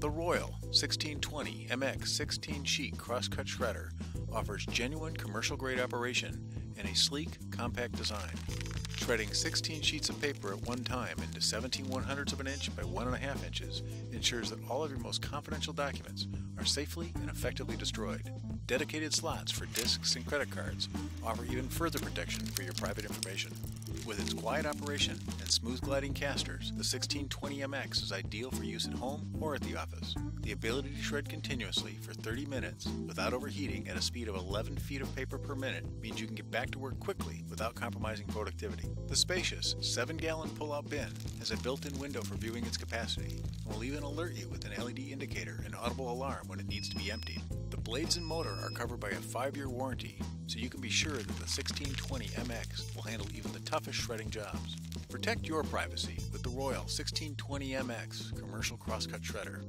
The Royal 1620 MX 16 sheet crosscut shredder offers genuine commercial grade operation and a sleek, compact design. Shredding 16 sheets of paper at one time into 17 one hundredths of an inch by one and a half inches ensures that all of your most confidential documents are safely and effectively destroyed. Dedicated slots for discs and credit cards offer even further protection for your private information. With its quiet operation and smooth gliding casters, the 1620MX is ideal for use at home or at the office. The ability to shred continuously for 30 minutes without overheating at a speed of 11 feet of paper per minute means you can get back to work quickly without compromising productivity. The spacious 7 gallon pull out bin has a built in window for viewing its capacity and will even alert you with an LED indicator and audible alarm when it needs to be emptied. Blades and motor are covered by a 5 year warranty, so you can be sure that the 1620MX will handle even the toughest shredding jobs. Protect your privacy with the Royal 1620MX commercial crosscut shredder.